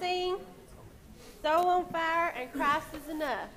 sing, soul on fire, and Christ is enough.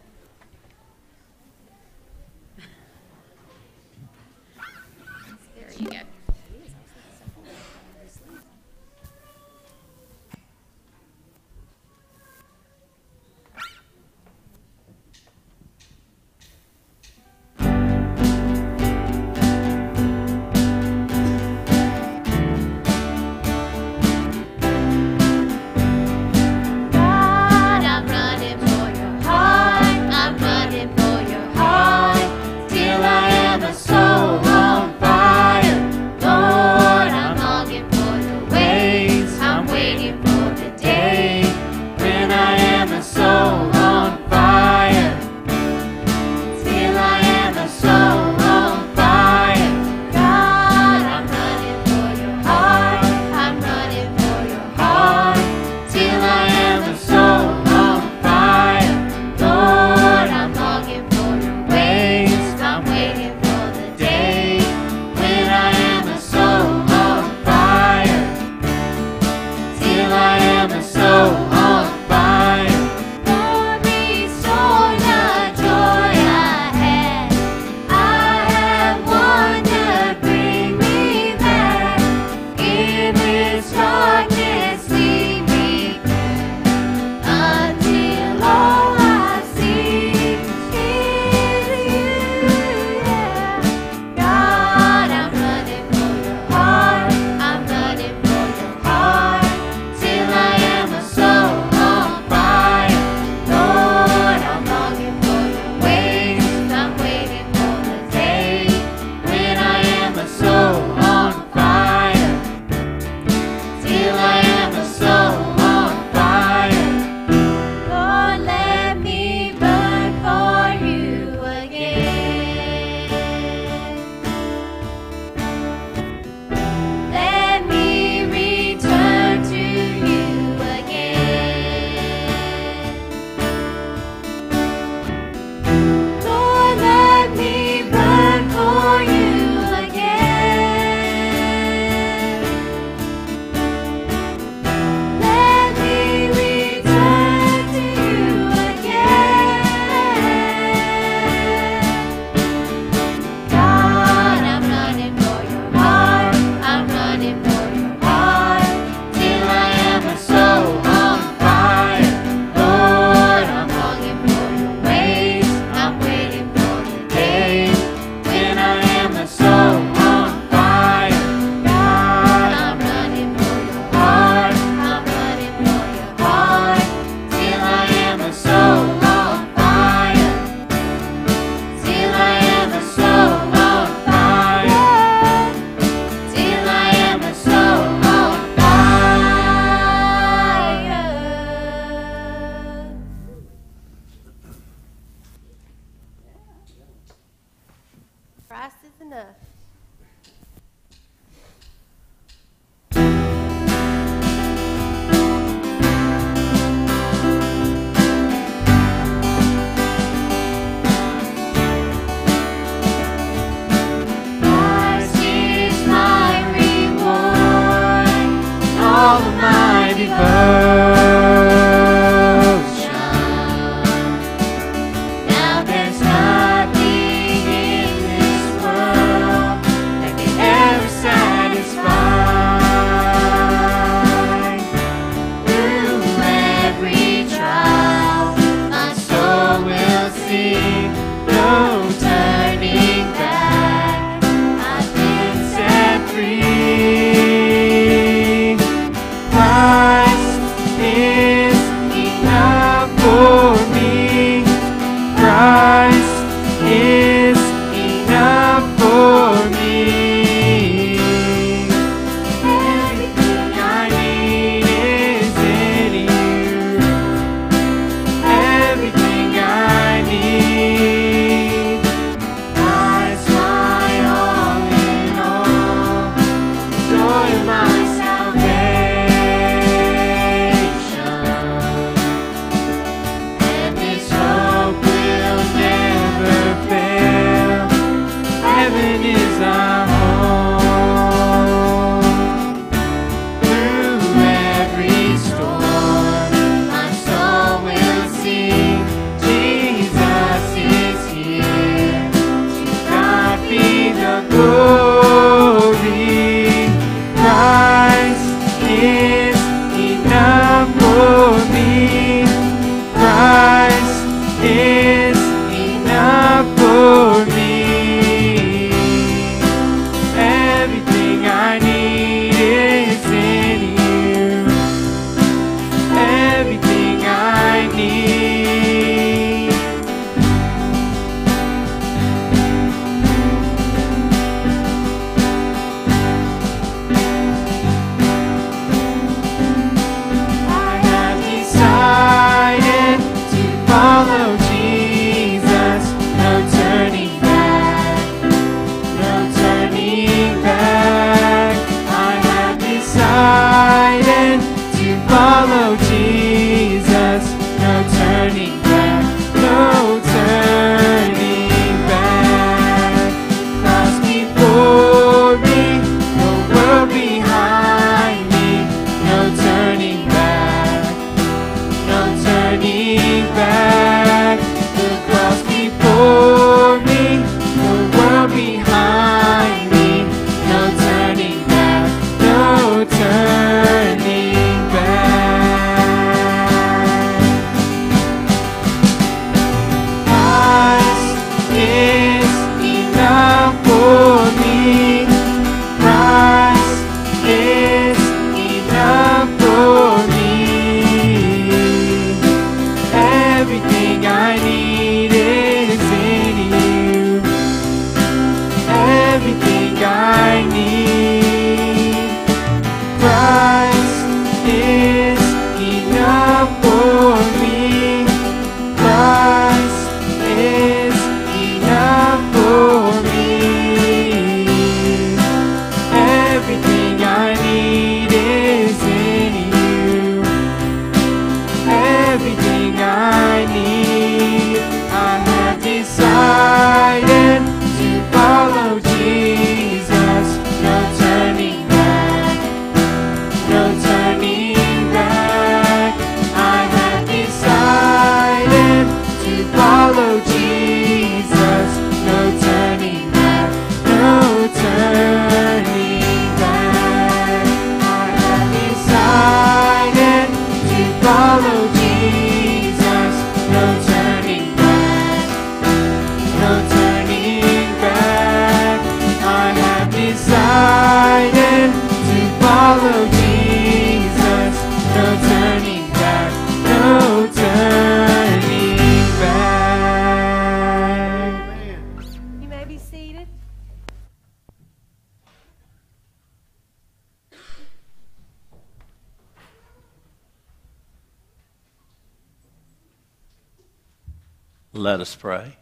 Us pray.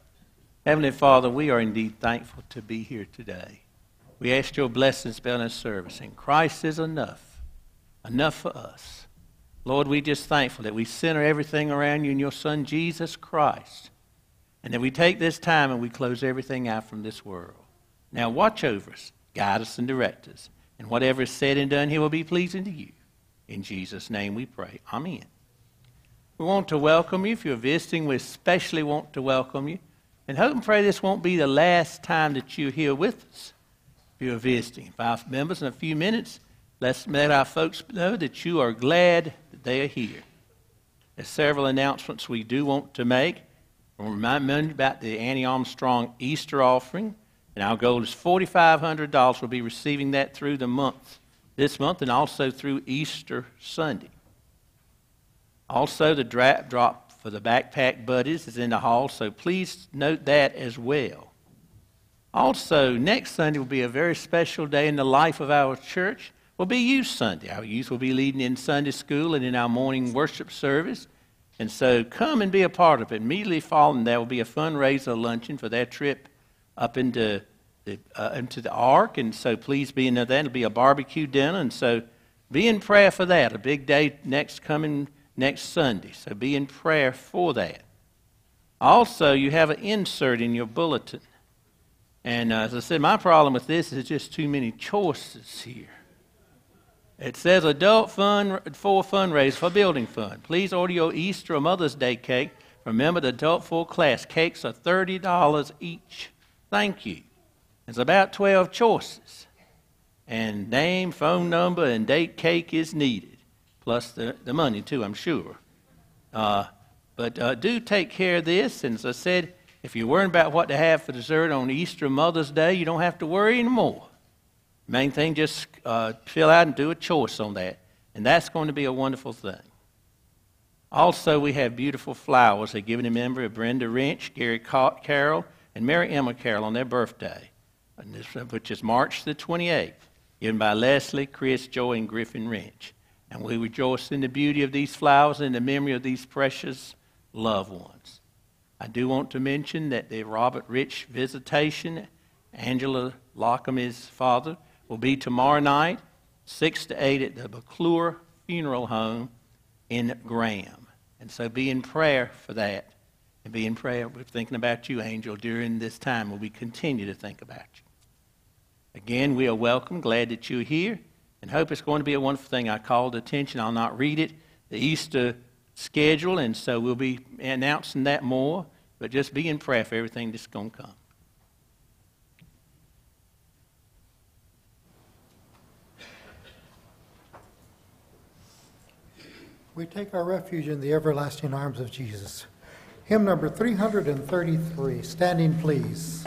Heavenly Father, we are indeed thankful to be here today. We ask your blessings be on this service, and Christ is enough, enough for us. Lord, we just thankful that we center everything around you in your Son, Jesus Christ, and that we take this time and we close everything out from this world. Now watch over us, guide us, and direct us, and whatever is said and done here will be pleasing to you. In Jesus' name we pray. Amen. We want to welcome you. If you're visiting, we especially want to welcome you. And hope and pray this won't be the last time that you're here with us if you're visiting. Five members in a few minutes, let's let our folks know that you are glad that they are here. There's several announcements we do want to make. We'll remind you about the Annie Armstrong Easter offering. And our goal is $4,500. We'll be receiving that through the month, this month, and also through Easter Sunday. Also, the drop drop for the backpack buddies is in the hall, so please note that as well. Also, next Sunday will be a very special day in the life of our church. Will be Youth Sunday. Our youth will be leading in Sunday school and in our morning worship service. And so come and be a part of it. Immediately following that will be a fundraiser luncheon for their trip up into the, uh, into the Ark. And so please be in there. It'll be a barbecue dinner. And so be in prayer for that. A big day next coming next Sunday. So be in prayer for that. Also, you have an insert in your bulletin. And uh, as I said, my problem with this is just too many choices here. It says adult fund for fundraiser for building fund. Please order your Easter or Mother's Day cake. Remember, the adult full class cakes are $30 each. Thank you. It's about 12 choices. And name, phone number, and date cake is needed plus the, the money too, I'm sure. Uh, but uh, do take care of this. And as I said, if you're worrying about what to have for dessert on Easter Mother's Day, you don't have to worry anymore. Main thing, just uh, fill out and do a choice on that. And that's going to be a wonderful thing. Also, we have beautiful flowers. They're given in memory of Brenda Wrench, Gary Carroll, and Mary Emma Carroll on their birthday, which is March the 28th, given by Leslie, Chris, Joy, and Griffin Wrench. And we rejoice in the beauty of these flowers and the memory of these precious loved ones. I do want to mention that the Robert Rich visitation, Angela Lockham, father, will be tomorrow night, 6 to 8 at the McClure Funeral Home in Graham. And so be in prayer for that. And be in prayer. We're thinking about you, Angel, during this time when we continue to think about you. Again, we are welcome. Glad that you're here and hope it's going to be a wonderful thing. I called attention, I'll not read it, the Easter schedule, and so we'll be announcing that more, but just be in prayer for everything that's going to come. We take our refuge in the everlasting arms of Jesus. Hymn number 333, standing please.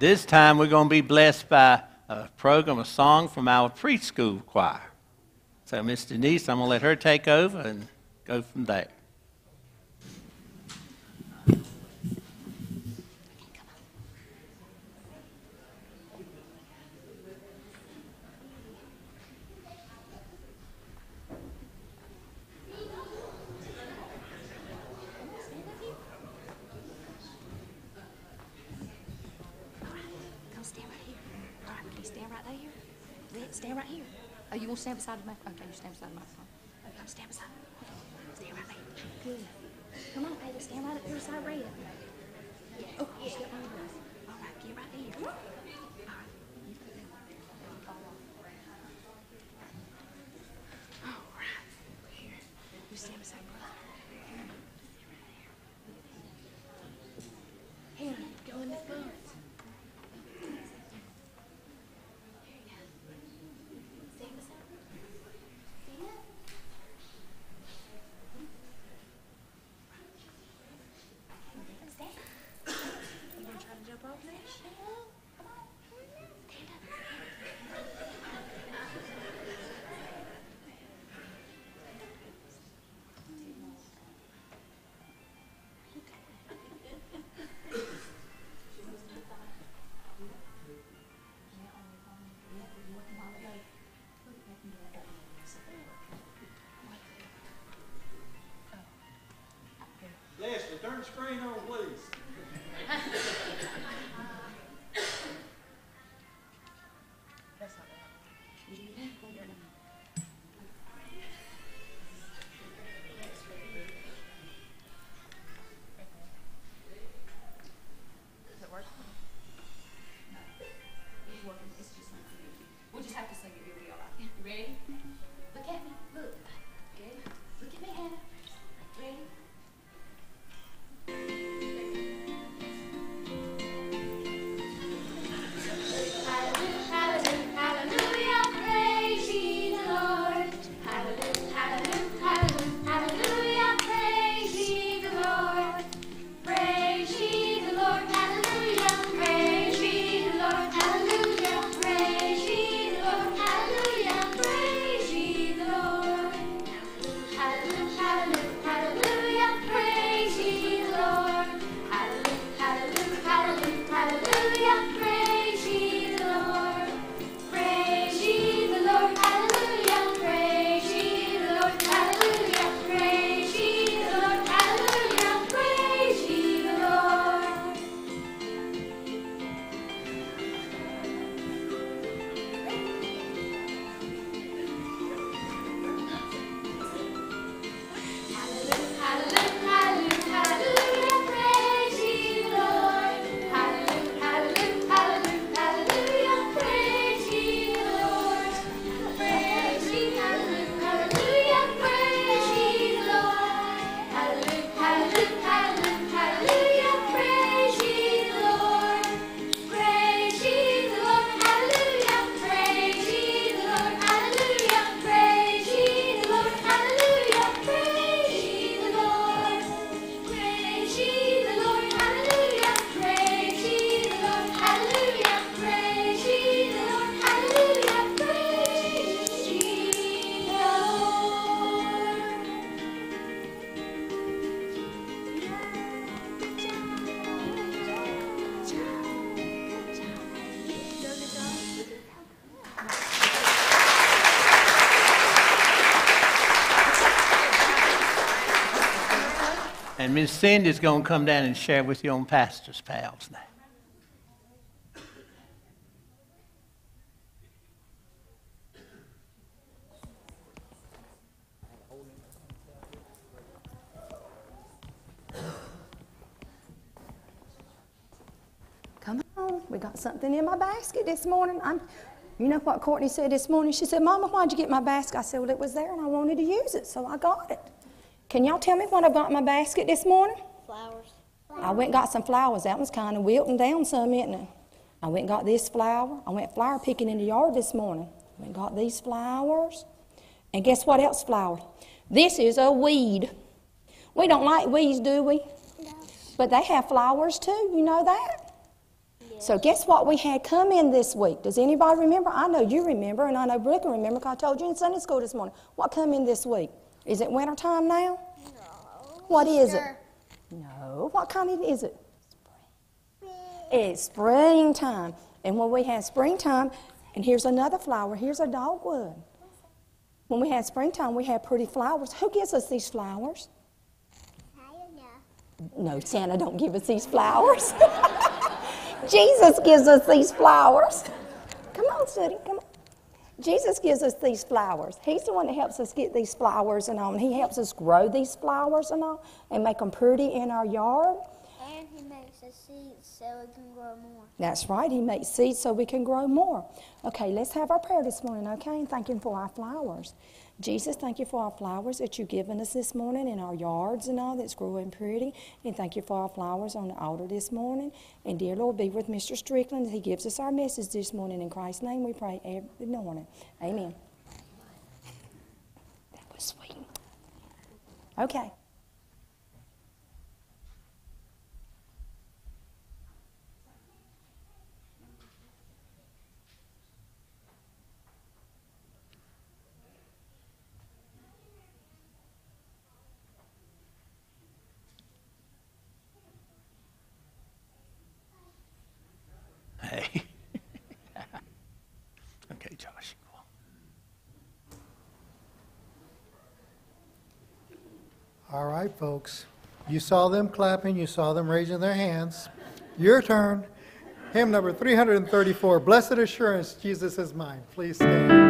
This time, we're going to be blessed by a program, a song from our preschool choir. So, Miss Denise, I'm going to let her take over and go from there. Come stand right here. All right, okay, stand right there. Red, Stand right here. To stand beside the microphone? Okay, you stand beside the microphone. Okay, stand beside. Stand right there. Good. Come on, Peggy, stand right up here beside Red. Oh, you step right there. All right, get right there. All right. Here. You stand beside go in the front. Screen on, please. And Miss Cindy's going to come down and share with you on Pastor's Pals now. Come on, we got something in my basket this morning. I'm, you know what Courtney said this morning? She said, Mama, why'd you get my basket? I said, Well, it was there and I wanted to use it, so I got it. Can y'all tell me what I've got in my basket this morning? Flowers. I went and got some flowers. That one's kind of wilting down some, isn't it? I went and got this flower. I went flower picking in the yard this morning. Went and got these flowers. And guess what else flowered? This is a weed. We don't like weeds, do we? No. But they have flowers too. You know that? So guess what we had come in this week? Does anybody remember? I know you remember, and I know Brooke will remember because I told you in Sunday school this morning. What come in this week? Is it winter time now? No. What is it? No. What kind of is it? Spring. It's springtime. And when we had springtime, and here's another flower, here's a dogwood. When we had springtime, we had pretty flowers. Who gives us these flowers? I don't know. No, Santa don't give us these flowers. Jesus gives us these flowers. Come on, Sooty, come on. Jesus gives us these flowers. He's the one that helps us get these flowers and all. And he helps us grow these flowers and all and make them pretty in our yard. And he makes a seeds so we can grow more. That's right. He makes seeds so we can grow more. Okay, let's have our prayer this morning, okay? And thank Him for our flowers. Jesus, thank you for our flowers that you've given us this morning in our yards and all that's growing pretty. And thank you for our flowers on the altar this morning. And dear Lord, be with Mr. Strickland as he gives us our message this morning. In Christ's name we pray every morning. Amen. That was sweet. Okay. Okay, Josh. All right, folks. You saw them clapping, you saw them raising their hands. Your turn. Hymn number 334, Blessed Assurance, Jesus is mine. Please stand.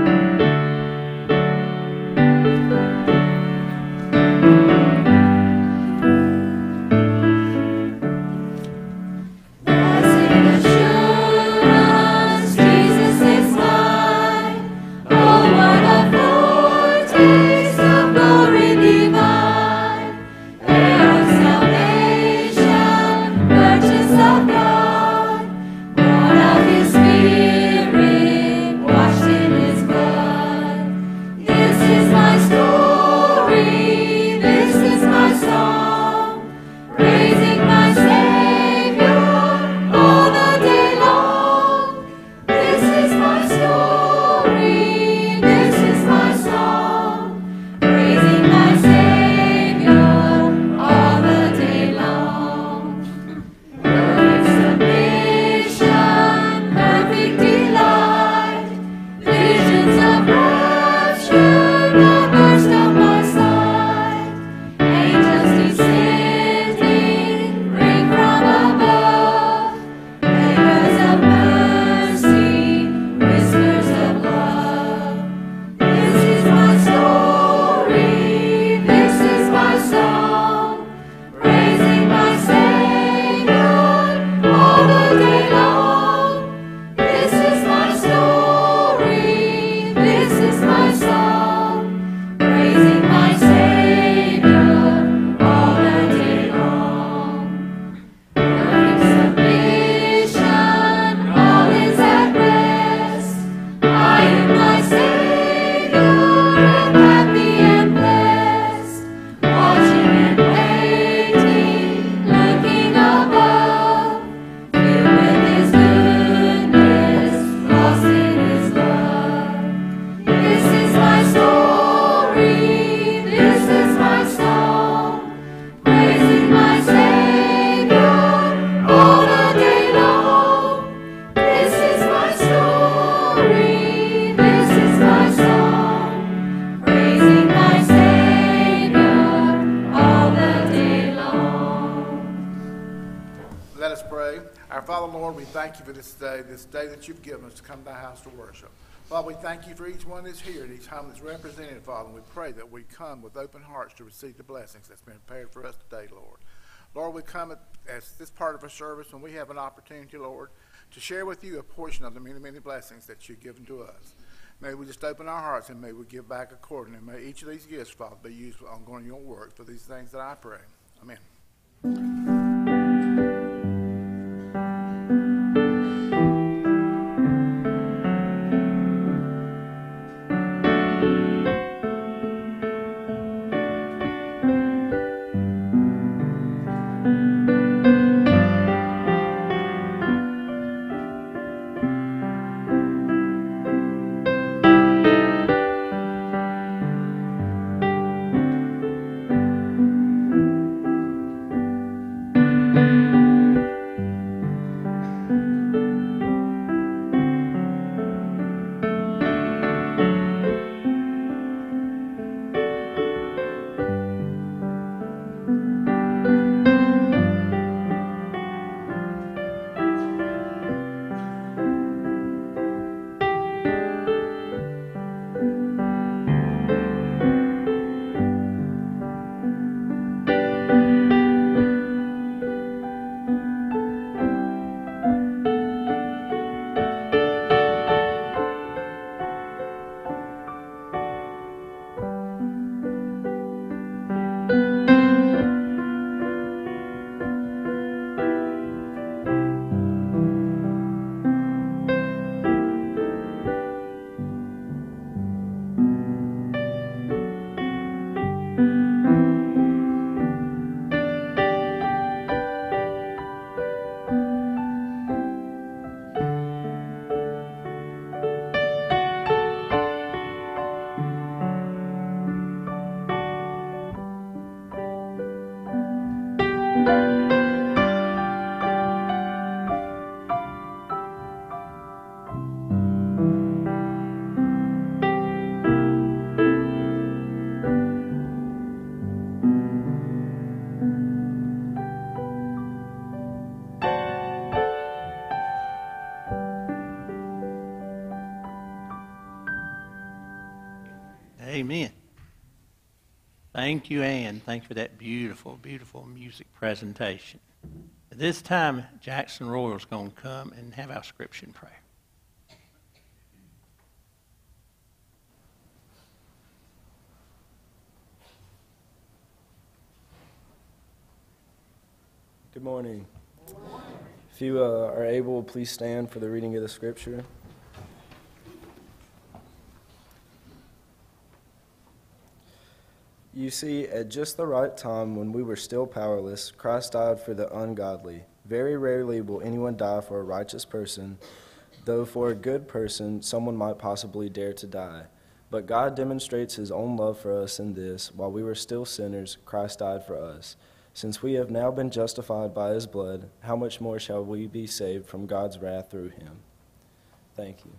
Worship. Father, we thank you for each one that's here and each home that's represented, Father. And we pray that we come with open hearts to receive the blessings that's been prepared for us today, Lord. Lord, we come as this part of our service when we have an opportunity, Lord, to share with you a portion of the many, many blessings that you've given to us. May we just open our hearts and may we give back accordingly. May each of these gifts, Father, be used on going your work for these things that I pray. Amen. Thank you, Ann. Thank you for that beautiful, beautiful music presentation. At this time, Jackson Royal's going to come and have our scripture and prayer. Good morning. If you uh, are able, please stand for the reading of the scripture. You see, at just the right time, when we were still powerless, Christ died for the ungodly. Very rarely will anyone die for a righteous person, though for a good person, someone might possibly dare to die. But God demonstrates his own love for us in this while we were still sinners, Christ died for us. Since we have now been justified by his blood, how much more shall we be saved from God's wrath through him? Thank you.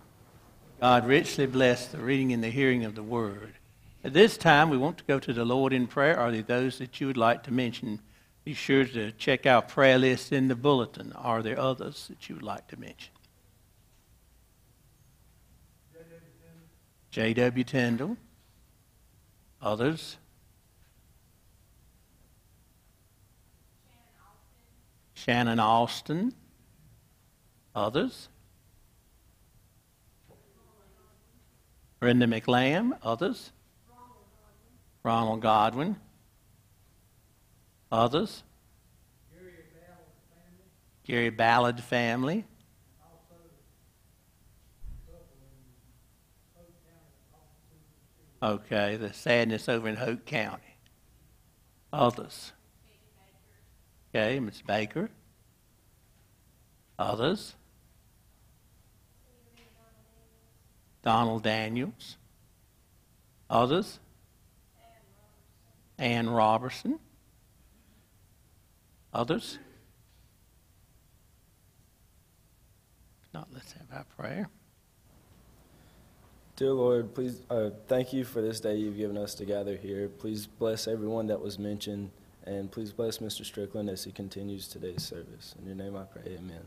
God richly bless the reading and the hearing of the word. At this time, we want to go to the Lord in prayer. Are there those that you would like to mention? Be sure to check our prayer list in the bulletin. Are there others that you would like to mention? J.W. Tyndall. Others? Shannon Austin. Others? Brenda McLam. Others? Ronald Godwin. Others? Gary Ballard family. Okay, the sadness over in Hoke County. Others? Okay, Ms. Baker. Others? Donald Daniels. Others? Ann Robertson. Others? If not, let's have our prayer. Dear Lord, please uh, thank you for this day you've given us to gather here. Please bless everyone that was mentioned, and please bless Mr. Strickland as he continues today's service. In your name I pray, amen.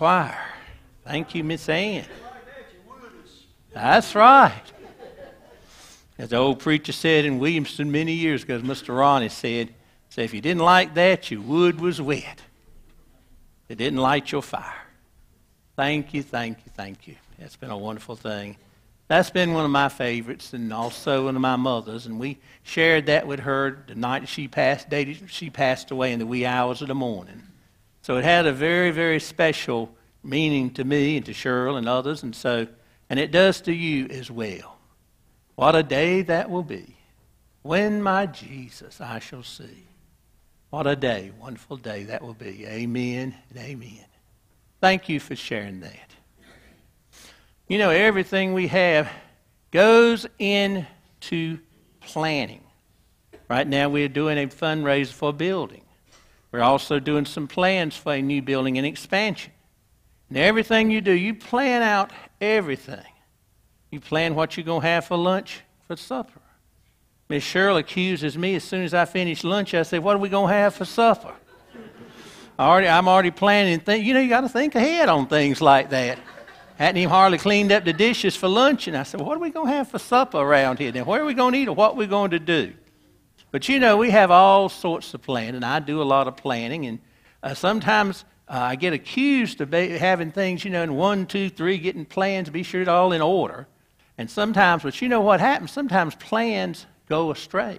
Choir. Thank you, Miss Ann. That's right. As the old preacher said in Williamston many years ago, Mr. Ronnie said, said, if you didn't like that, your wood was wet. It didn't light your fire. Thank you, thank you, thank you. That's been a wonderful thing. That's been one of my favorites and also one of my mother's. And we shared that with her the night she passed, day she passed away in the wee hours of the morning. So it had a very, very special meaning to me and to Cheryl and others, and so, and it does to you as well. What a day that will be when my Jesus I shall see. What a day, wonderful day that will be. Amen and amen. Thank you for sharing that. You know, everything we have goes into planning. Right now, we're doing a fundraiser for a building. We're also doing some plans for a new building and expansion. And everything you do, you plan out everything. You plan what you're going to have for lunch, for supper. Miss Cheryl accuses me as soon as I finish lunch, I say, What are we going to have for supper? I already, I'm already planning. Th- you know, you got to think ahead on things like that. Hadn't even hardly cleaned up the dishes for lunch, and I said, What are we going to have for supper around here? Now, where are we going to eat or what are we going to do? But you know, we have all sorts of planning, and I do a lot of planning, and uh, sometimes uh, I get accused of having things, you know, in one, two, three, getting plans, be sure it's all in order. And sometimes, but you know what happens? Sometimes plans go astray.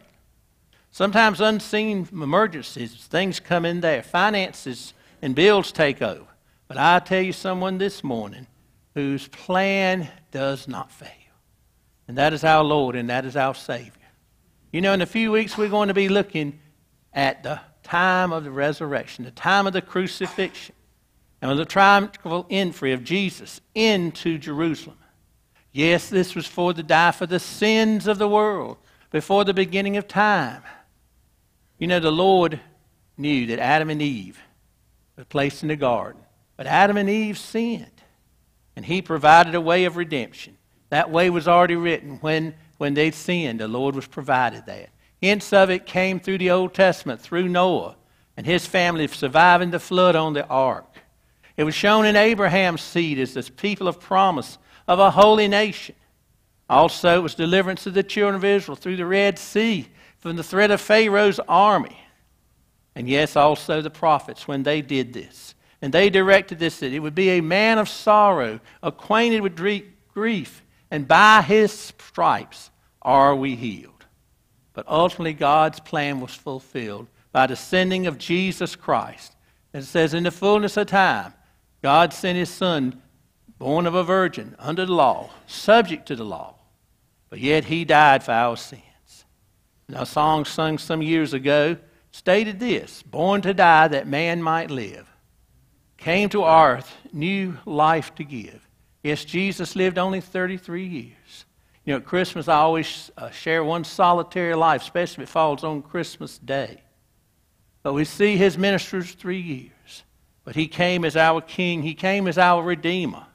Sometimes unseen emergencies, things come in there, finances and bills take over. But I tell you someone this morning whose plan does not fail. And that is our Lord and that is our Savior. You know, in a few weeks we're going to be looking at the time of the resurrection, the time of the crucifixion, and the triumphal entry of Jesus into Jerusalem. Yes, this was for to die for the sins of the world before the beginning of time. You know, the Lord knew that Adam and Eve were placed in the garden, but Adam and Eve sinned, and He provided a way of redemption. That way was already written when, when they sinned. The Lord was provided that. Hints of it came through the Old Testament, through Noah and his family surviving the flood on the ark. It was shown in Abraham's seed as this people of promise of a holy nation. Also, it was deliverance of the children of Israel through the Red Sea from the threat of Pharaoh's army. And yes, also the prophets when they did this. And they directed this that it would be a man of sorrow, acquainted with grief, and by his stripes are we healed. But ultimately, God's plan was fulfilled by the sending of Jesus Christ. It says, in the fullness of time, God sent his Son, born of a virgin, under the law, subject to the law, but yet he died for our sins. Now, a song sung some years ago stated this Born to die that man might live, came to earth new life to give. Yes, Jesus lived only 33 years. You know, at Christmas, I always uh, share one solitary life, especially if it falls on Christmas Day. But we see his ministers three years. But he came as our king, he came as our redeemer.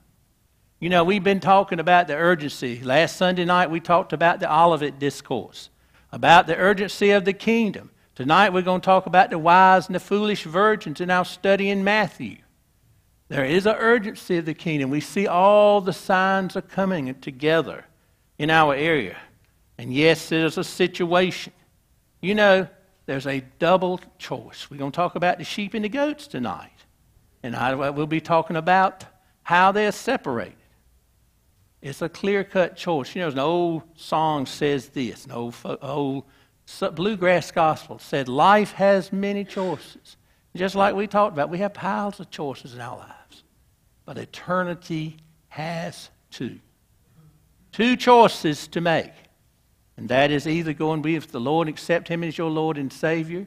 You know, we've been talking about the urgency. Last Sunday night, we talked about the Olivet Discourse, about the urgency of the kingdom. Tonight, we're going to talk about the wise and the foolish virgins in our study in Matthew. There is an urgency of the kingdom. We see all the signs are coming together in our area. And yes, there's a situation. You know, there's a double choice. We're going to talk about the sheep and the goats tonight. And I, we'll be talking about how they're separated. It's a clear cut choice. You know, an old song says this, an old, old bluegrass gospel said, Life has many choices. Just like we talked about, we have piles of choices in our lives. But eternity has two. Two choices to make. And that is either go and be with the Lord accept Him as your Lord and Savior,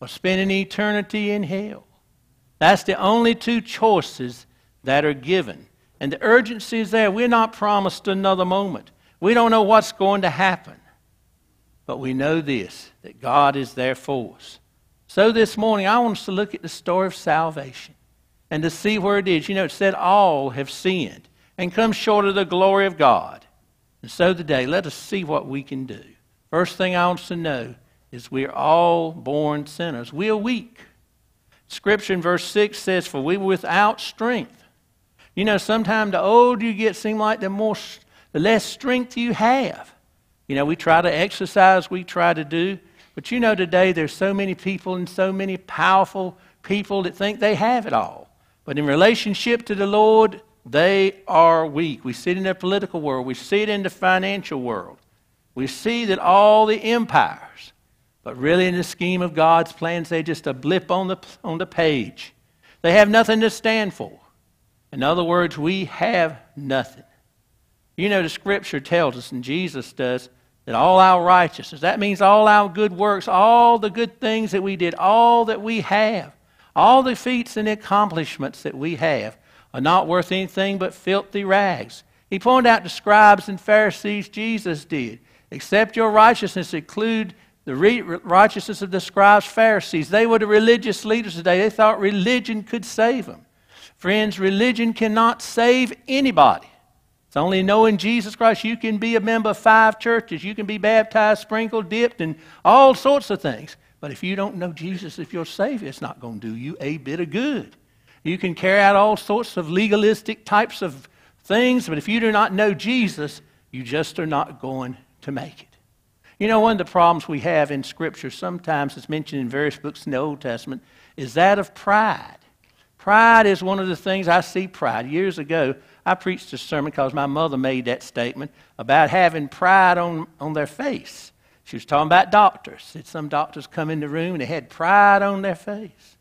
or spend an eternity in hell. That's the only two choices that are given. And the urgency is there. We're not promised another moment. We don't know what's going to happen. But we know this that God is there for us. So this morning, I want us to look at the story of salvation and to see where it is. You know, it said all have sinned and come short of the glory of God. And so today, let us see what we can do. First thing I want us to know is we're all born sinners. We are weak. Scripture in verse 6 says, For we were without strength. You know, sometimes the older you get, seem like the more the less strength you have. You know, we try to exercise, we try to do. But you know, today there's so many people and so many powerful people that think they have it all. But in relationship to the Lord, they are weak. We see it in the political world, we see it in the financial world. We see that all the empires, but really in the scheme of God's plans, they're just a blip on the, on the page. They have nothing to stand for. In other words, we have nothing. You know, the scripture tells us, and Jesus does, that all our righteousness, that means all our good works, all the good things that we did, all that we have, all the feats and accomplishments that we have, are not worth anything but filthy rags. He pointed out the scribes and Pharisees Jesus did. Except your righteousness include the righteousness of the scribes Pharisees. They were the religious leaders today. They thought religion could save them. Friends, religion cannot save anybody. It's only knowing Jesus Christ. You can be a member of five churches. You can be baptized, sprinkled, dipped, and all sorts of things. But if you don't know Jesus as your Savior, it's not going to do you a bit of good. You can carry out all sorts of legalistic types of things, but if you do not know Jesus, you just are not going to make it. You know, one of the problems we have in Scripture, sometimes it's mentioned in various books in the Old Testament, is that of pride. Pride is one of the things I see pride. Years ago, I preached a sermon because my mother made that statement about having pride on, on their face. She was talking about doctors. Said some doctors come in the room and they had pride on their face.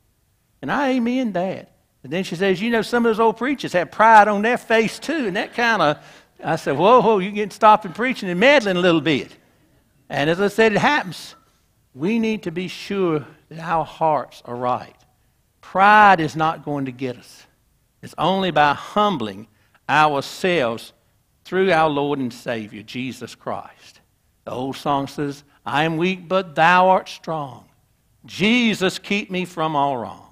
And I amen that. And then she says, You know, some of those old preachers have pride on their face too. And that kind of, I said, Whoa, whoa, you're getting stopped stopping preaching and meddling a little bit. And as I said, it happens. We need to be sure that our hearts are right. Pride is not going to get us, it's only by humbling ourselves through our Lord and Savior, Jesus Christ. The old song says, I am weak, but thou art strong. Jesus, keep me from all wrong.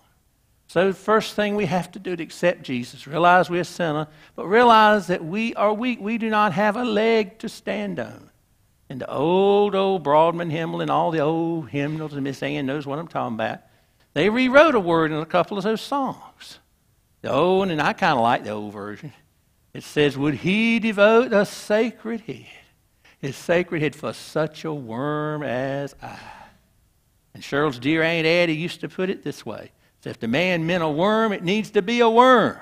So, the first thing we have to do to accept Jesus, realize we're a sinner, but realize that we are weak. We do not have a leg to stand on. And the old, old Broadman hymnal and all the old hymnals, and Miss Ann knows what I'm talking about, they rewrote a word in a couple of those songs. The old, one, and I kind of like the old version. It says, Would he devote a sacred head, his sacred head for such a worm as I? And Cheryl's dear Aunt Addie used to put it this way if the man meant a worm, it needs to be a worm.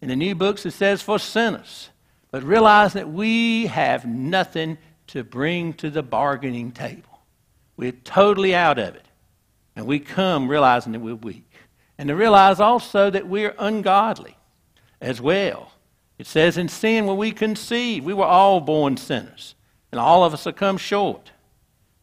In the new books, it says for sinners. But realize that we have nothing to bring to the bargaining table. We're totally out of it. And we come realizing that we're weak. And to realize also that we're ungodly as well. It says in sin when we conceive, we were all born sinners. And all of us have come short.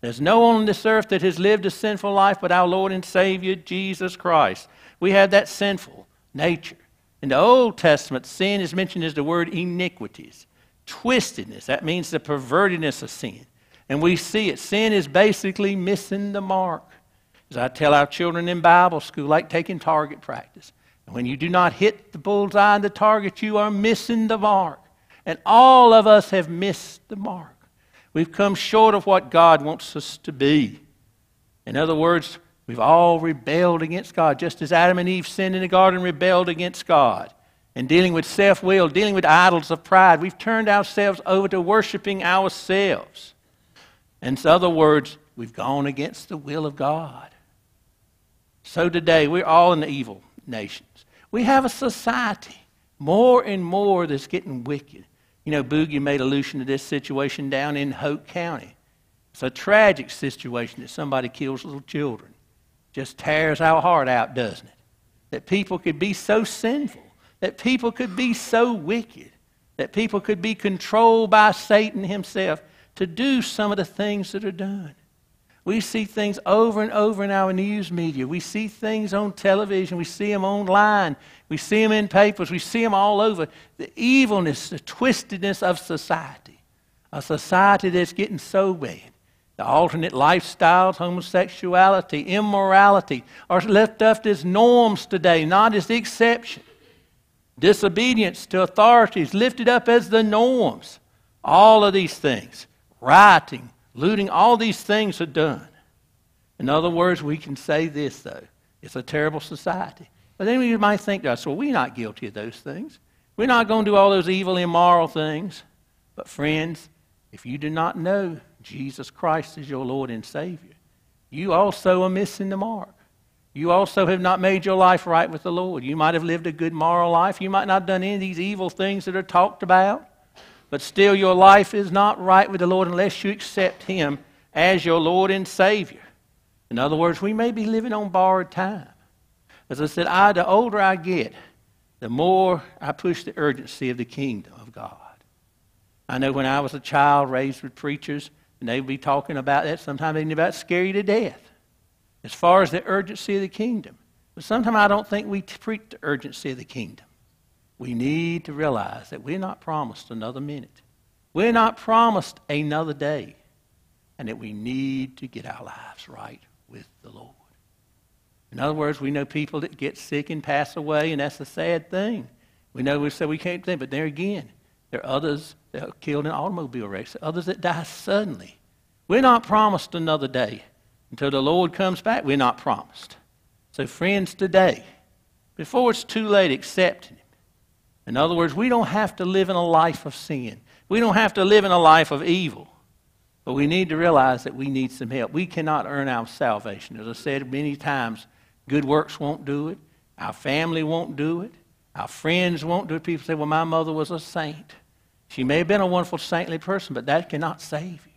There's no one on this earth that has lived a sinful life but our Lord and Savior, Jesus Christ. We have that sinful nature. In the Old Testament, sin is mentioned as the word iniquities, twistedness. That means the pervertedness of sin. And we see it. Sin is basically missing the mark. As I tell our children in Bible school, like taking target practice. And when you do not hit the bullseye and the target, you are missing the mark. And all of us have missed the mark. We've come short of what God wants us to be. In other words, we've all rebelled against God, just as Adam and Eve sinned in the garden, and rebelled against God. And dealing with self will, dealing with idols of pride, we've turned ourselves over to worshiping ourselves. In other words, we've gone against the will of God. So today, we're all in the evil nations. We have a society more and more that's getting wicked. You know, Boogie made allusion to this situation down in Hoke County. It's a tragic situation that somebody kills little children. Just tears our heart out, doesn't it? That people could be so sinful, that people could be so wicked, that people could be controlled by Satan himself to do some of the things that are done. We see things over and over in our news media. We see things on television. We see them online. We see them in papers. We see them all over. The evilness, the twistedness of society. A society that's getting so bad. The alternate lifestyles, homosexuality, immorality are left up as norms today, not as the exception. Disobedience to authorities lifted up as the norms. All of these things. Rioting, looting, all these things are done. In other words, we can say this, though it's a terrible society. But then you might think to us, well, we're not guilty of those things. We're not going to do all those evil, immoral things. But, friends, if you do not know Jesus Christ is your Lord and Savior, you also are missing the mark. You also have not made your life right with the Lord. You might have lived a good moral life. You might not have done any of these evil things that are talked about. But still, your life is not right with the Lord unless you accept Him as your Lord and Savior. In other words, we may be living on borrowed time. As I said, I, the older I get, the more I push the urgency of the kingdom of God. I know when I was a child raised with preachers, and they would be talking about that, sometimes they'd about scare you to death as far as the urgency of the kingdom. But sometimes I don't think we preach the urgency of the kingdom we need to realize that we're not promised another minute. We're not promised another day. And that we need to get our lives right with the Lord. In other words, we know people that get sick and pass away, and that's a sad thing. We know we say we can't think, but there again, there are others that are killed in automobile wrecks, others that die suddenly. We're not promised another day. Until the Lord comes back, we're not promised. So, friends, today, before it's too late, accept. In other words, we don't have to live in a life of sin. We don't have to live in a life of evil. But we need to realize that we need some help. We cannot earn our salvation. As I said many times, good works won't do it. Our family won't do it. Our friends won't do it. People say, well, my mother was a saint. She may have been a wonderful, saintly person, but that cannot save you.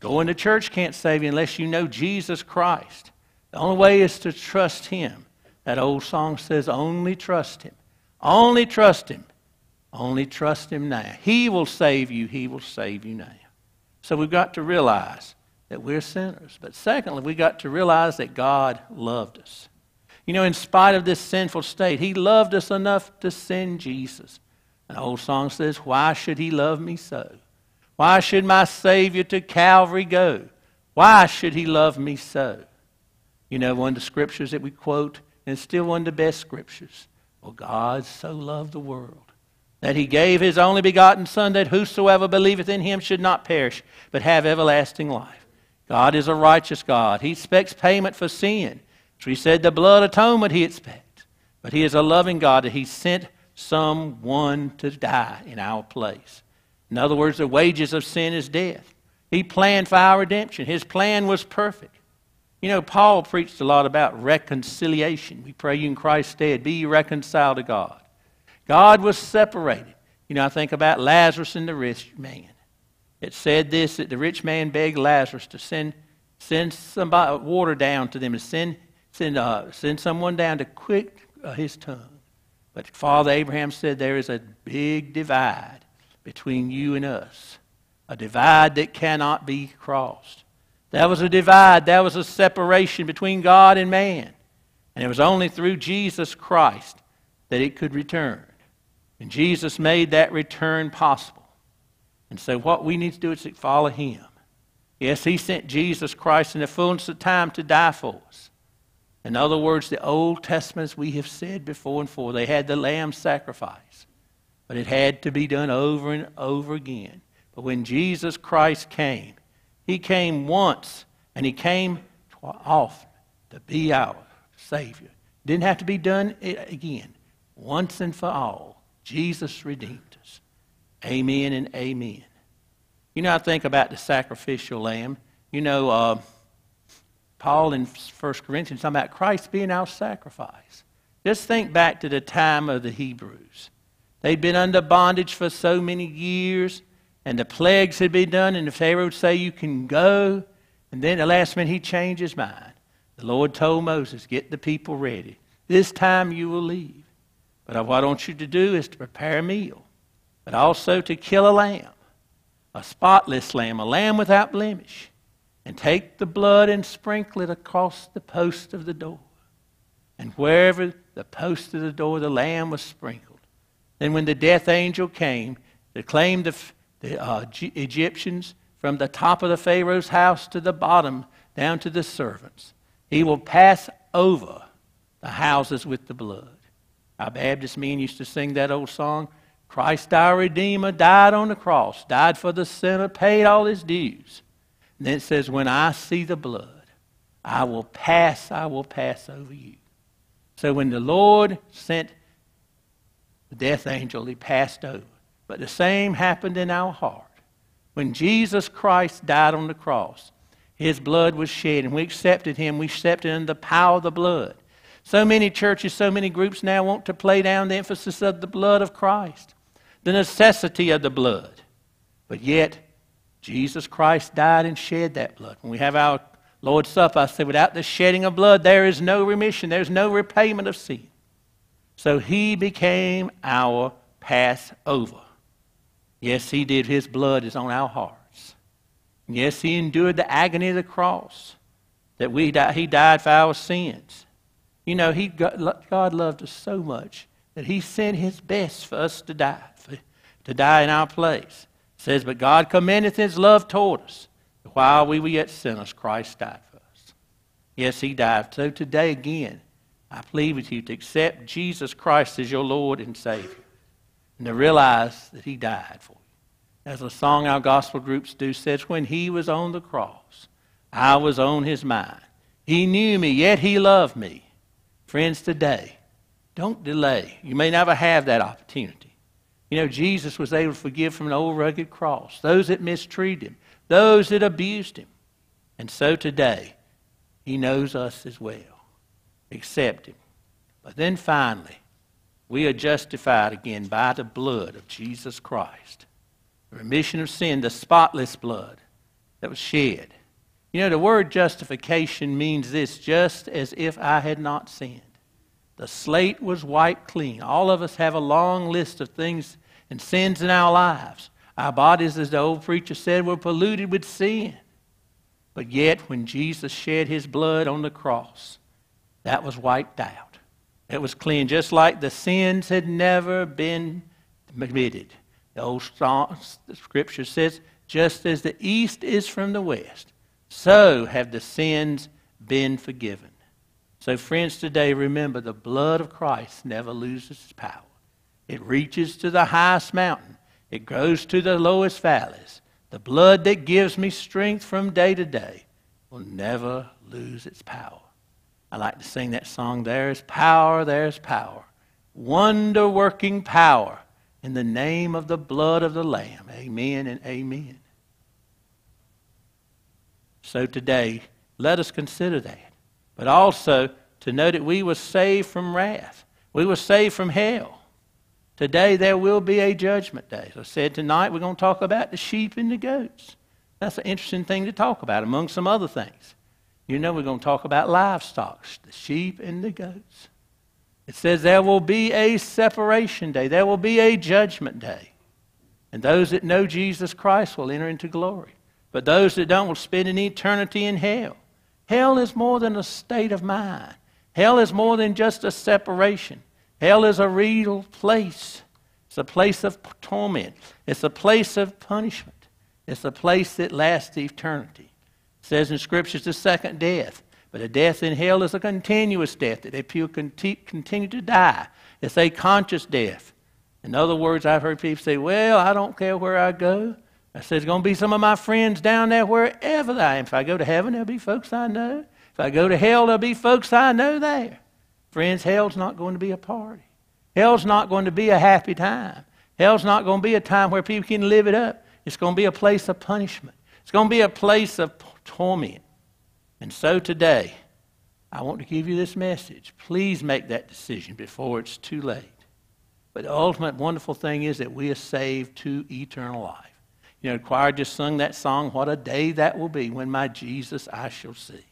Going to church can't save you unless you know Jesus Christ. The only way is to trust Him. That old song says, only trust Him. Only trust Him. Only trust Him now. He will save you. He will save you now. So we've got to realize that we're sinners. But secondly, we've got to realize that God loved us. You know, in spite of this sinful state, He loved us enough to send Jesus. An old song says, Why should he love me so? Why should my Savior to Calvary go? Why should he love me so? You know, one of the scriptures that we quote, and still one of the best scriptures. For God so loved the world that he gave his only begotten Son, that whosoever believeth in him should not perish, but have everlasting life. God is a righteous God. He expects payment for sin. So he said the blood atonement he expects. But he is a loving God that he sent someone to die in our place. In other words, the wages of sin is death. He planned for our redemption. His plan was perfect. You know, Paul preached a lot about reconciliation. We pray you in Christ's stead, be reconciled to God. God was separated. You know, I think about Lazarus and the rich man. It said this that the rich man begged Lazarus to send, send somebody, water down to them and send, send, uh, send someone down to quick uh, his tongue. But Father Abraham said there is a big divide between you and us, a divide that cannot be crossed. That was a divide, that was a separation between God and man. And it was only through Jesus Christ that it could return. And Jesus made that return possible. And so, what we need to do is follow Him. Yes, He sent Jesus Christ in the fullness of time to die for us. In other words, the Old Testament, as we have said before and before, they had the lamb sacrifice. But it had to be done over and over again. But when Jesus Christ came, He came once and He came often to be our Savior. Didn't have to be done again, once and for all. Jesus redeemed us. Amen and amen. You know, I think about the sacrificial lamb. You know, uh, Paul in 1 Corinthians talking about Christ being our sacrifice. Just think back to the time of the Hebrews. They'd been under bondage for so many years, and the plagues had been done, and the Pharaoh would say, You can go. And then at the last minute, he changed his mind. The Lord told Moses, Get the people ready. This time you will leave. But what I want you to do is to prepare a meal, but also to kill a lamb, a spotless lamb, a lamb without blemish, and take the blood and sprinkle it across the post of the door. And wherever the post of the door, the lamb was sprinkled. Then, when the death angel came to claim the, uh, Egyptians from the top of the Pharaoh's house to the bottom, down to the servants, he will pass over the houses with the blood. Our Baptist men used to sing that old song Christ our Redeemer died on the cross, died for the sinner, paid all his dues. And then it says, When I see the blood, I will pass, I will pass over you. So when the Lord sent the death angel, he passed over. But the same happened in our heart. When Jesus Christ died on the cross, his blood was shed, and we accepted him. We accepted in the power of the blood. So many churches, so many groups now want to play down the emphasis of the blood of Christ, the necessity of the blood. But yet, Jesus Christ died and shed that blood. When we have our Lord's Supper, I say, without the shedding of blood, there is no remission, there's no repayment of sin. So he became our Passover. Yes, he did. His blood is on our hearts. Yes, he endured the agony of the cross, that we die, he died for our sins. You know, he, God loved us so much that he sent his best for us to die, for, to die in our place. It says, But God commendeth his love toward us. While we were yet sinners, Christ died for us. Yes, he died. So today again, I plead with you to accept Jesus Christ as your Lord and Savior and to realize that he died for you. As a song our gospel groups do says, When he was on the cross, I was on his mind. He knew me, yet he loved me. Friends, today, don't delay. You may never have that opportunity. You know, Jesus was able to forgive from an old rugged cross those that mistreated him, those that abused him. And so today, he knows us as well. Accept him. But then finally, we are justified again by the blood of Jesus Christ. The remission of sin, the spotless blood that was shed. You know, the word justification means this just as if I had not sinned. The slate was wiped clean. All of us have a long list of things and sins in our lives. Our bodies, as the old preacher said, were polluted with sin. But yet, when Jesus shed his blood on the cross, that was wiped out. It was clean, just like the sins had never been committed. The old song, the scripture says, just as the east is from the west, so have the sins been forgiven. So, friends, today remember the blood of Christ never loses its power. It reaches to the highest mountain, it goes to the lowest valleys. The blood that gives me strength from day to day will never lose its power. I like to sing that song, There's Power, There's Power. Wonder working power in the name of the blood of the Lamb. Amen and amen. So today, let us consider that. But also to know that we were saved from wrath. We were saved from hell. Today there will be a judgment day. As I said tonight, we're going to talk about the sheep and the goats. That's an interesting thing to talk about, among some other things. You know, we're going to talk about livestock, the sheep and the goats. It says there will be a separation day, there will be a judgment day. And those that know Jesus Christ will enter into glory. But those that don't will spend an eternity in hell. Hell is more than a state of mind, hell is more than just a separation. Hell is a real place. It's a place of torment. It's a place of punishment. It's a place that lasts eternity. It says in Scripture, it's the second death. But a death in hell is a continuous death that you continue to die, it's a conscious death. In other words, I've heard people say, Well, I don't care where I go. I said, There's going to be some of my friends down there wherever I am. If I go to heaven, there'll be folks I know. If I go to hell, there'll be folks I know there. Friends, hell's not going to be a party. Hell's not going to be a happy time. Hell's not going to be a time where people can live it up. It's going to be a place of punishment. It's going to be a place of torment. And so today, I want to give you this message. Please make that decision before it's too late. But the ultimate wonderful thing is that we are saved to eternal life. You know, the choir just sung that song, What a Day That Will Be When My Jesus I Shall See.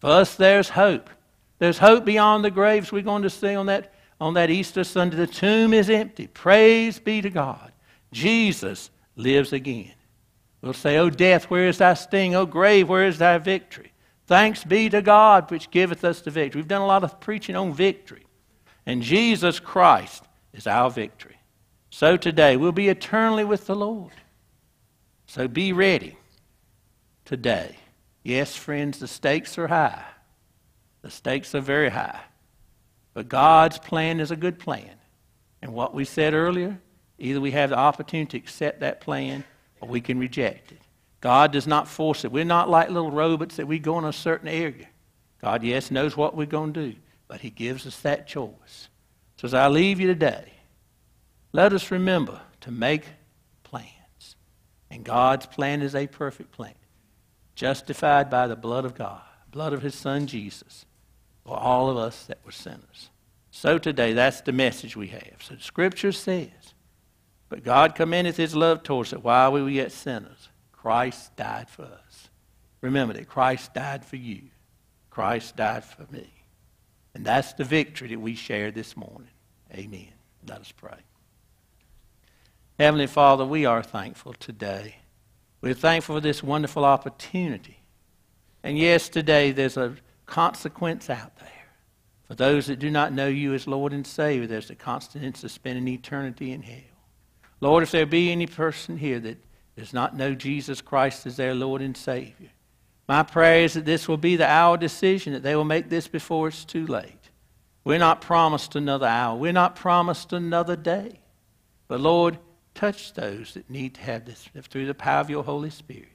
For us, there's hope. There's hope beyond the graves we're going to see on that, on that Easter Sunday. The tomb is empty. Praise be to God. Jesus lives again. We'll say, O death, where is thy sting? O grave, where is thy victory? Thanks be to God which giveth us the victory. We've done a lot of preaching on victory. And Jesus Christ is our victory. So today, we'll be eternally with the Lord. So be ready today. Yes, friends, the stakes are high. The stakes are very high. But God's plan is a good plan. And what we said earlier, either we have the opportunity to accept that plan or we can reject it. God does not force it. We're not like little robots that we go in a certain area. God, yes, knows what we're going to do, but He gives us that choice. So as I leave you today, let us remember to make plans. And God's plan is a perfect plan, justified by the blood of God, blood of His Son Jesus for all of us that were sinners. So today, that's the message we have. So scripture says, But God commendeth his love towards us while we were yet sinners. Christ died for us. Remember that Christ died for you. Christ died for me. And that's the victory that we share this morning. Amen. Let us pray. Heavenly Father, we are thankful today. We're thankful for this wonderful opportunity. And yes, today there's a consequence out there. For those that do not know you as Lord and Savior, there's a consequence of spending eternity in hell. Lord, if there be any person here that does not know Jesus Christ as their Lord and Savior, my prayer is that this will be the hour decision, that they will make this before it's too late. We're not promised another hour. We're not promised another day. But Lord, touch those that need to have this through the power of your Holy Spirit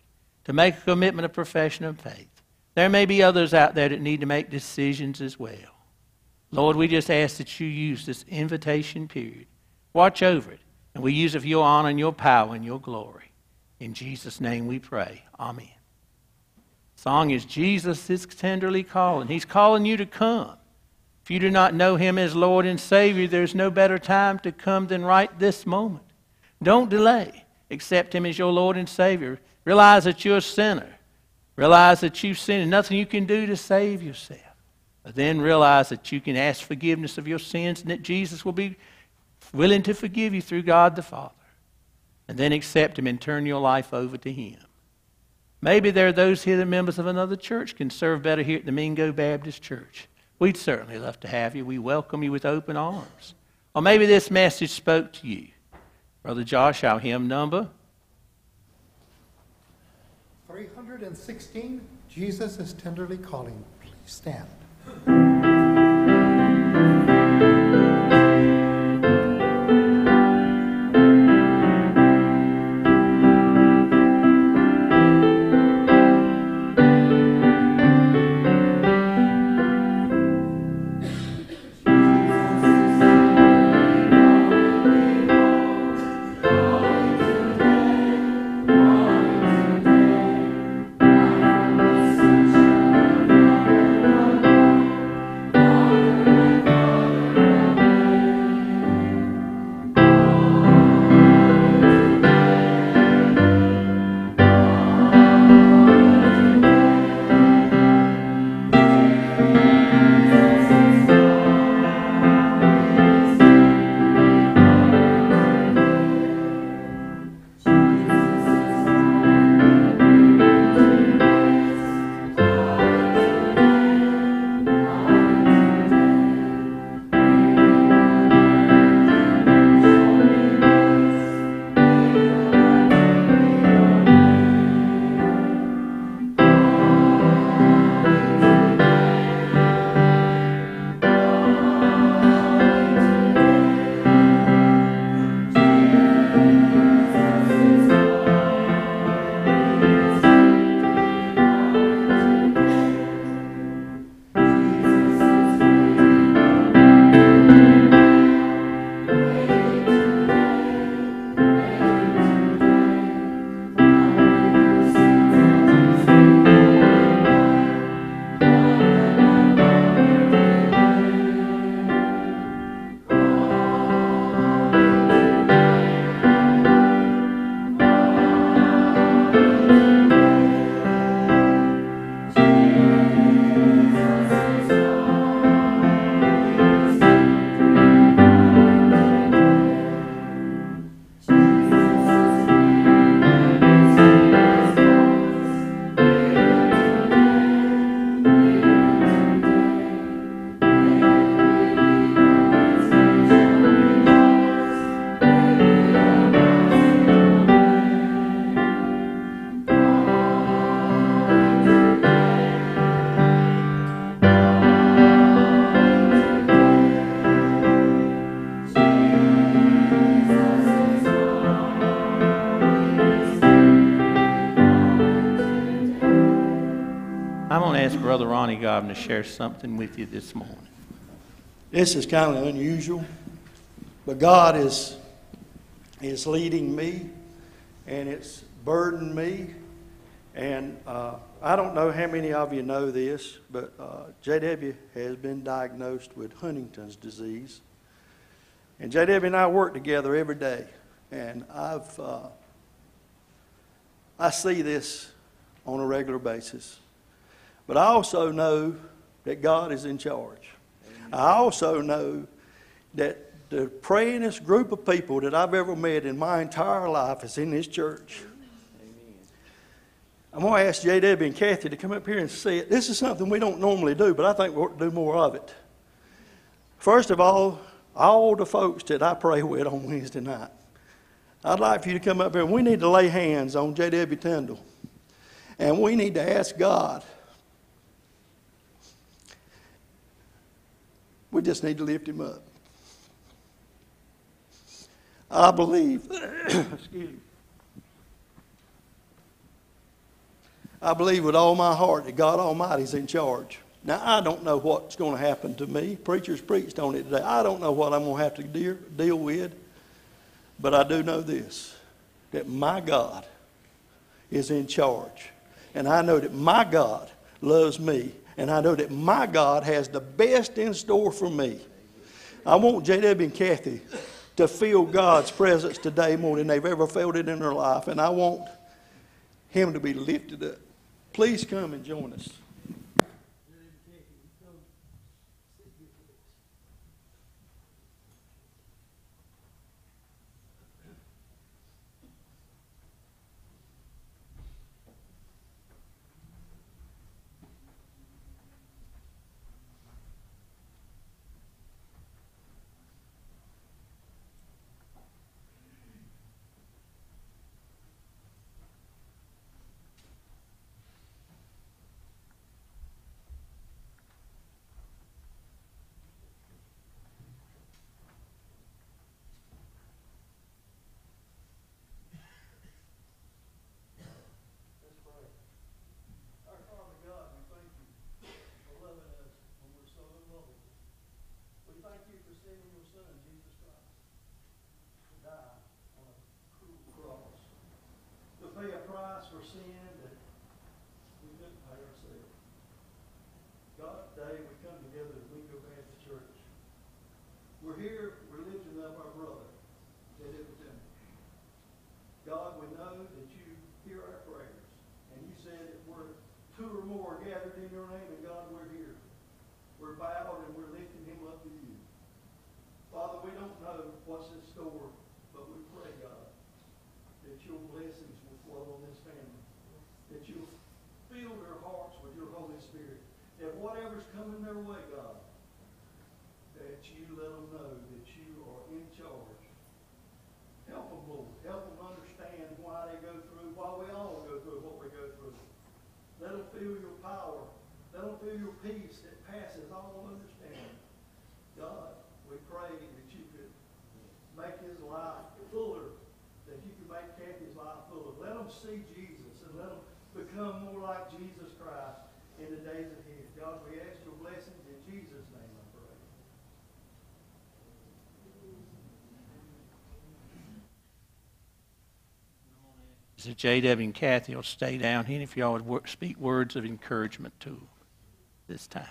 to make a commitment of profession of faith. There may be others out there that need to make decisions as well. Lord, we just ask that you use this invitation period. Watch over it, and we use it for your honor and your power and your glory. In Jesus' name we pray. Amen. Song is Jesus is tenderly calling. He's calling you to come. If you do not know him as Lord and Savior, there's no better time to come than right this moment. Don't delay. Accept him as your Lord and Savior. Realize that you're a sinner. Realize that you've sinned and nothing you can do to save yourself. But then realize that you can ask forgiveness of your sins and that Jesus will be willing to forgive you through God the Father. And then accept Him and turn your life over to Him. Maybe there are those here that members of another church can serve better here at the Mingo Baptist Church. We'd certainly love to have you. We welcome you with open arms. Or maybe this message spoke to you. Brother Josh, our hymn number. 316, Jesus is tenderly calling. Please stand. Ronnie Gobbin to share something with you this morning. This is kind of unusual, but God is, is leading me, and it's burdened me. And uh, I don't know how many of you know this, but uh, JW has been diagnosed with Huntington's disease. And JW and I work together every day, and I've uh, I see this on a regular basis. But I also know that God is in charge. I also know that the prayingest group of people that I've ever met in my entire life is in this church. I'm going to ask J.W. and Kathy to come up here and see it. This is something we don't normally do, but I think we ought to do more of it. First of all, all the folks that I pray with on Wednesday night, I'd like for you to come up here we need to lay hands on J.W. Tyndall. And we need to ask God. We just need to lift him up. I believe, excuse me. I believe with all my heart that God Almighty's in charge. Now, I don't know what's going to happen to me. Preachers preached on it today. I don't know what I'm going to have to deal, deal with. But I do know this that my God is in charge. And I know that my God loves me. And I know that my God has the best in store for me. I want J.W. and Kathy to feel God's presence today more than they've ever felt it in their life. And I want him to be lifted up. Please come and join us. Sending your son, Jesus Christ, to die on a cruel cross, to pay a price for sin that we couldn't pay ourselves. God, today we come together as we go back to church. We're here, we're lifting up our brother, Ted Everton. God, we know that you hear our prayers. And you said if we're two or more gathered in your name, and God, we're here. We're bowed and we're lifting him up to you. Father, we don't know what's in store, but we pray, God, that your blessings will flow on this family. That you'll fill their hearts with your Holy Spirit. That whatever's coming their way, God, that you let them know that you are in charge. Help them, Lord. Help them understand why they go through, why we all go through what we go through. Let them feel your power. Let them feel your peace that passes all understanding. God, we pray that you could make his life fuller, that you could make Kathy's life fuller. Let them see Jesus and let them become more like Jesus if J.W. and Kathy will stay down here, and if y'all would work, speak words of encouragement to them this time.